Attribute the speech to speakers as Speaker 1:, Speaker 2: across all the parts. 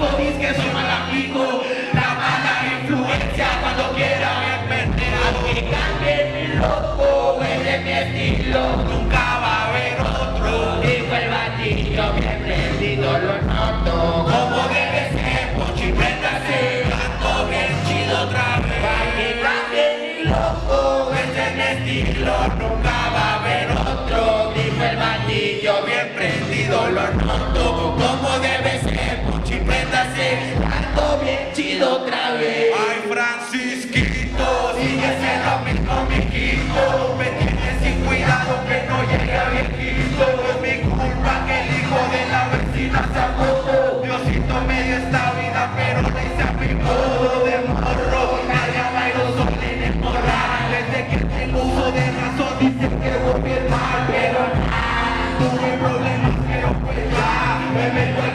Speaker 1: dices que soy mal amigo. La mala influencia cuando quiera me perderá. Que cambie mi loco, es mi estilo. Nunca va a haber otro. Dijo el batillo, bien prendido lo noto. Como debe ser, Pochi, préndase. Canto bien chido otra vez. Pa' que loco, es mi estilo. Nunca va a haber otro. Dijo el batillo, bien prendido lo noto. Como debe chido otra vez. Ay, Francisquito, sigue siendo mismo mijito. Me tienes sin cuidado que no llegue a viejito. Es mi culpa que el hijo de la vecina se amó. Diosito me dio esta vida, pero le hice a mi modo de morro. Nadie bailo sol en el morral. Desde que tengo uso de razón, dicen que voy bien mal, pero nada. Tuve problemas, pero pues ya. Me meto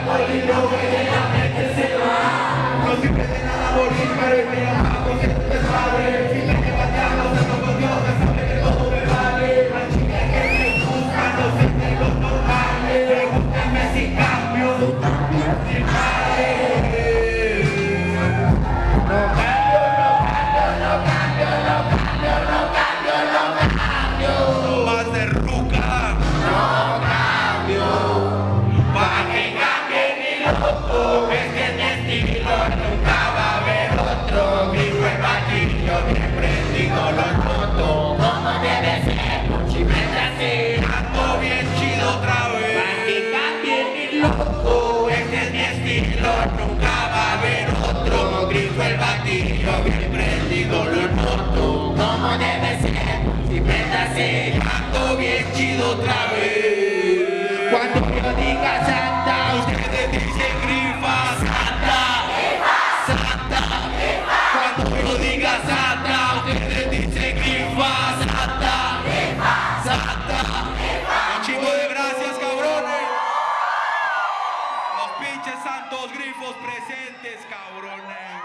Speaker 1: bien prendido lo noto. Como debe ser, si así, estilo, nunca va a haber otro. Grito el batillo, bien prendido lo noto. Como debe ser, si así, ando bien chido otra vez. Cuando yo diga Santa, ustedes dicen grifa Santa. Santa. Cuando yo diga Santa, ustedes dicen grifa Santa. Santa. pinches santos grifos presentes, cabrones.